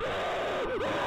Oh!